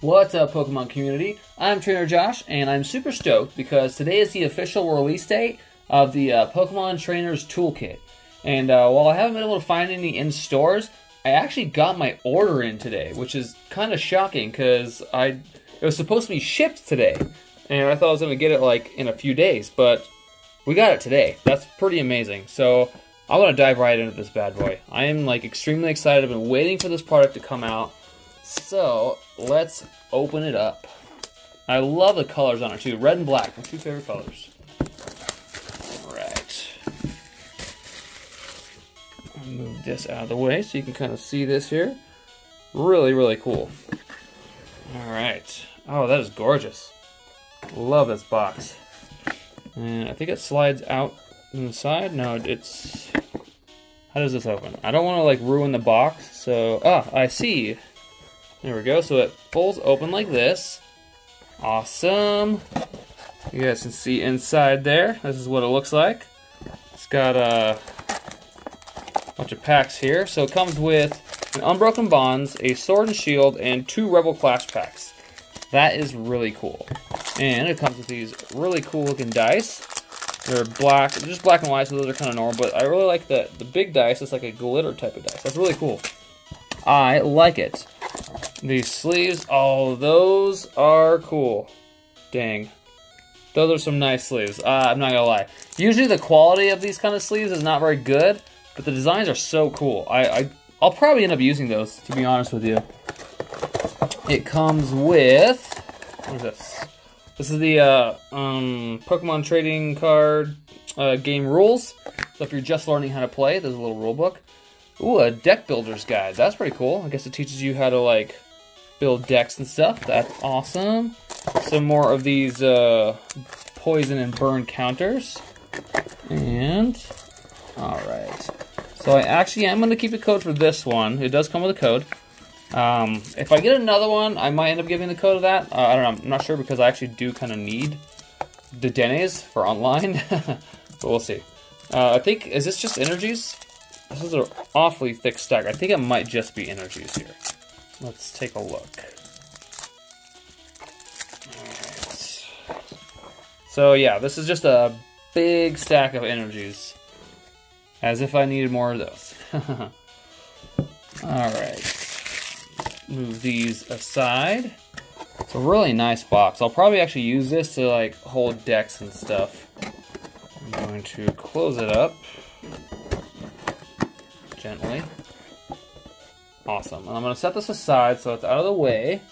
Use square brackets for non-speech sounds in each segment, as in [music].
What's up, Pokemon community? I'm Trainer Josh, and I'm super stoked because today is the official release date of the uh, Pokemon Trainers Toolkit. And uh, while I haven't been able to find any in stores, I actually got my order in today, which is kind of shocking because I it was supposed to be shipped today, and I thought I was going to get it like in a few days, but we got it today. That's pretty amazing. So I want to dive right into this bad boy. I am like extremely excited. I've been waiting for this product to come out. So let's open it up. I love the colors on it too. Red and black, my two favorite colors. All right. Move this out of the way so you can kind of see this here. Really, really cool. All right. Oh, that is gorgeous. Love this box. And I think it slides out inside. No, it's... How does this open? I don't want to like ruin the box, so... Ah, I see. There we go. So it pulls open like this. Awesome. You guys can see inside there. This is what it looks like. It's got a bunch of packs here. So it comes with an Unbroken Bonds, a Sword and Shield, and two Rebel Clash packs. That is really cool. And it comes with these really cool looking dice. They're black, they're just black and white, so those are kind of normal. But I really like the, the big dice. It's like a glitter type of dice. That's really cool. I like it. These sleeves, oh, those are cool. Dang. Those are some nice sleeves. Uh, I'm not gonna lie. Usually the quality of these kind of sleeves is not very good, but the designs are so cool. I, I I'll probably end up using those, to be honest with you. It comes with what is this? This is the uh, um, Pokemon trading card uh, game rules. So if you're just learning how to play, there's a little rule book. Ooh, a deck builder's guide. That's pretty cool. I guess it teaches you how to like build decks and stuff. That's awesome. Some more of these uh, poison and burn counters. And, alright. So I actually am going to keep the code for this one. It does come with a code. Um, if I get another one, I might end up giving the code of that. Uh, I don't know. I'm not sure because I actually do kind of need the Dedennes for online. [laughs] but we'll see. Uh, I think, is this just energies? This is an awfully thick stack. I think it might just be energies here. Let's take a look. So yeah, this is just a big stack of energies. As if I needed more of those. [laughs] Alright. Move these aside. It's a really nice box. I'll probably actually use this to like hold decks and stuff. I'm going to close it up gently. Awesome. And I'm going to set this aside so it's out of the way.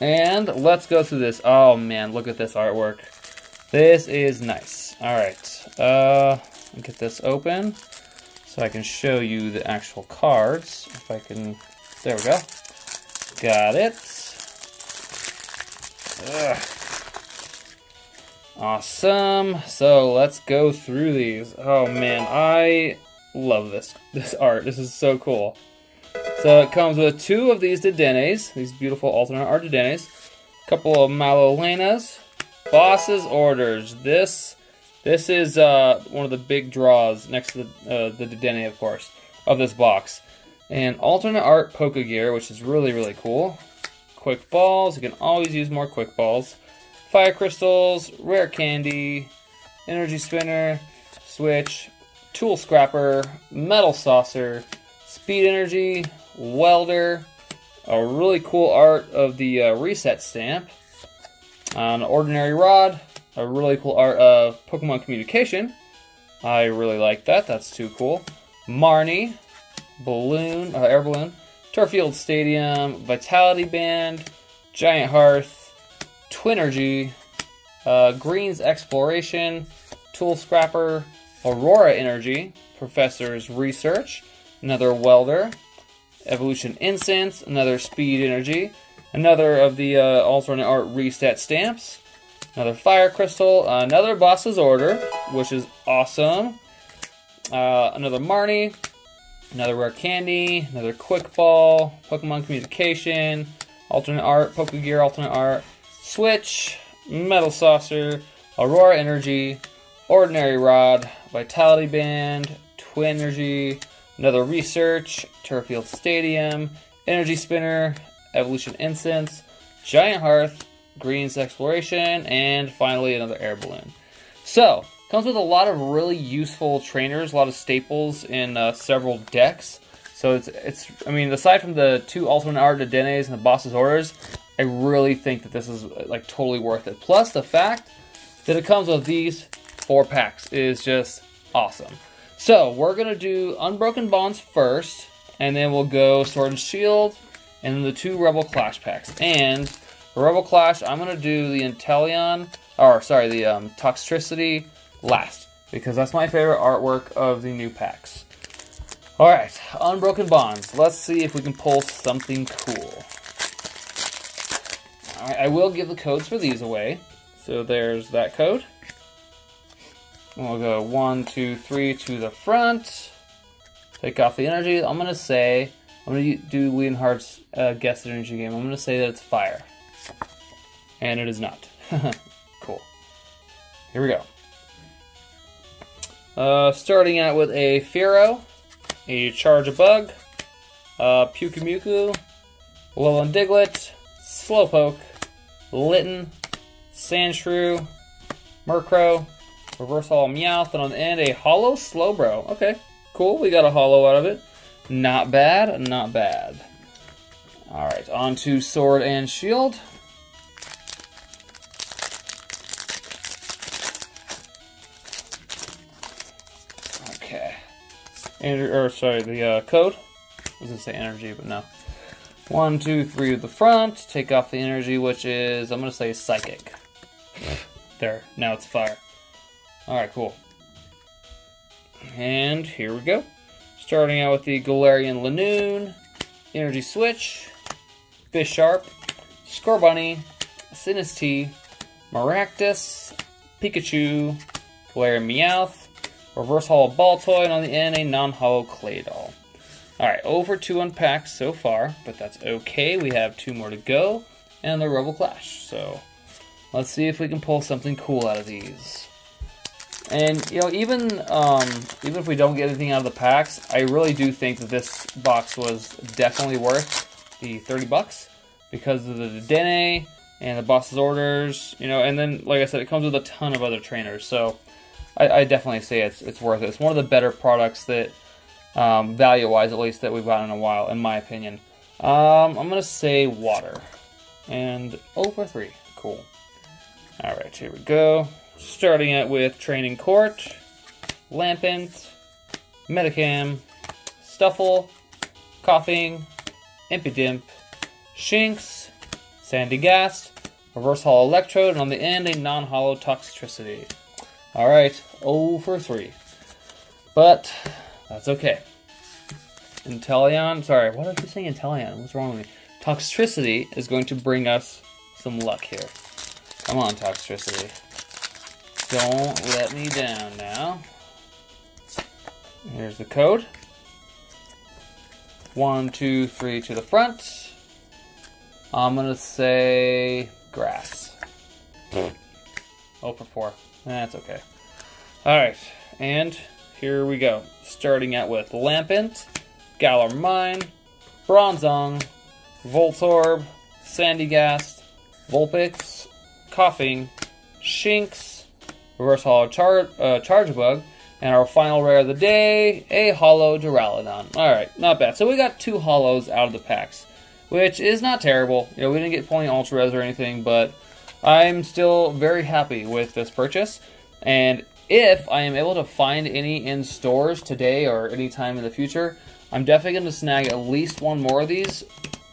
And let's go through this. Oh man, look at this artwork. This is nice. All right. Uh, get this open so I can show you the actual cards. If I can, there we go. Got it. Ugh. Awesome. So let's go through these. Oh man, I love this this art. This is so cool. So it comes with two of these Dedennes, these beautiful alternate art Dedennes, a couple of Malolenas, Boss's Orders. This this is uh, one of the big draws next to the, uh, the of course, of this box. And alternate art Pokegear, which is really, really cool. Quick balls, you can always use more quick balls. Fire crystals, rare candy, energy spinner, switch, tool scrapper, metal saucer, speed energy, welder, a really cool art of the uh, reset stamp, an ordinary rod, a really cool art of Pokemon communication. I really like that. That's too cool. Marnie, balloon, uh, air balloon, Turffield Stadium, Vitality Band, Giant Hearth, Twinergy, uh, Green's Exploration, Tool Scrapper, Aurora Energy, Professor's Research, another Welder, Evolution Incense, another Speed Energy, another of the uh, alternate art reset stamps, another Fire Crystal, another Boss's Order, which is awesome, uh, another Marnie, another Rare Candy, another Quick Ball, Pokemon Communication, alternate art, Pokegear alternate art, Switch, Metal Saucer, Aurora Energy, Ordinary Rod, Vitality Band, Twinergy, another Research, Turffield Stadium, Energy Spinner, Evolution Incense, Giant Hearth, Greens Exploration, and finally another air balloon. So, comes with a lot of really useful trainers, a lot of staples in uh, several decks. So it's, it's, I mean, aside from the two Alternate Art Dedennes and the Boss's Orders, I really think that this is like totally worth it. Plus the fact that it comes with these four packs is just awesome. So we're gonna do Unbroken Bonds first, and then we'll go Sword and Shield, and then the two Rebel Clash packs. And Rebel Clash, I'm gonna do the Inteleon, or sorry, the um, Toxtricity last, because that's my favorite artwork of the new packs. All right, Unbroken Bonds. Let's see if we can pull something cool. All right, I will give the codes for these away. So there's that code. We'll go one, two, three to the front. Take off the energy. I'm gonna say, I'm gonna do Leonhart's uh, guess energy game. I'm gonna say that it's fire. And it is not. [laughs] cool. Here we go. Uh, starting out with a Fearow, a Charjabug, uh, Pyukumuku, Alolan Diglett, Slowpoke, Litten, Sandshrew, Murkrow, Reverse Holo Meowth, and on the end a Holo Slowbro. Okay, cool. We got a Holo out of it. Not bad, not bad. Alright, on to Sword and Shield. Okay. And, or sorry, the uh, code. I was gonna say energy, but no. One, two, three the front. Take off the energy, which is, I'm gonna say psychic. There, now it's fire. Alright, cool. And here we go. Starting out with the Galarian Linoone, Energy Switch, Bisharp, Scorbunny, Sinistea, Maractus, Pikachu, Galarian Meowth, Reverse Holo Baltoy, and on the end, a non-holo Claydol. Alright, over 2 unpacks so far, but that's okay. We have two more to go, and the Rebel Clash. So, let's see if we can pull something cool out of these. And you know, even um, even if we don't get anything out of the packs, I really do think that this box was definitely worth the 30 bucks because of the Dedenne and the boss's orders, you know, and then like I said, it comes with a ton of other trainers. So I, I definitely say it's it's worth it. It's one of the better products that um, value-wise, at least, that we've gotten in a while, in my opinion. Um, I'm gonna say water and over three. Cool. All right, here we go. Starting out with Training Court, Lampent, Metacam, Stufful, Koffing, Impidimp, Shinx, Sandygast, Reverse Holo Electrode, and on the end, a non-holo Toxtricity. Alright, 0 for 3. But, that's okay. Inteleon, sorry, what did I saying Inteleon? What's wrong with me? Toxtricity is going to bring us some luck here. Come on, Toxtricity. Don't let me down now. Here's the code. One, two, three to the front. I'm gonna say grass. oh for four. That's okay. Alright, and here we go. Starting out with Lampent, Galar Mine, Bronzong, Voltorb, Sandygast, Vulpix, Koffing, Shinx, Reverse Holo char uh, Charjabug, and our final rare of the day, a Holo Duraludon. Alright, not bad. So we got two Holos out of the packs, which is not terrible. You know, we didn't get plenty Ultra Res or anything, but I'm still very happy with this purchase. And if I am able to find any in stores today or anytime in the future, I'm definitely going to snag at least one more of these,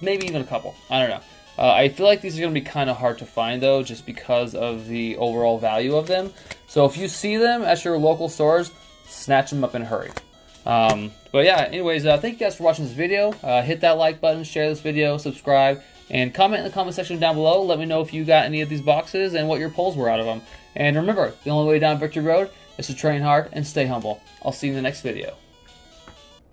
maybe even a couple. I don't know. Uh, I feel like these are going to be kind of hard to find though, just because of the overall value of them. So if you see them at your local stores, snatch them up in a hurry. Um, but yeah, anyways, uh, thank you guys for watching this video. Uh, hit that like button, share this video, subscribe, and comment in the comment section down below. Let me know if you got any of these boxes and what your pulls were out of them. And remember, the only way down Victory Road is to train hard and stay humble. I'll see you in the next video.